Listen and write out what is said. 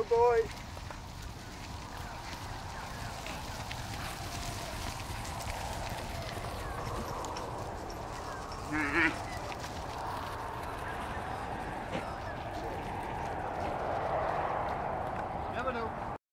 Good boy.